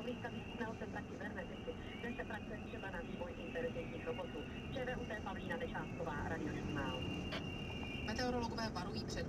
prohlídka výzkumného centra kybernetiky, kde se pracuje třeba na vývoj inteligentních robotů. ČVUT Pavlína Nečásková, radiožurnál. Meteorologové varují před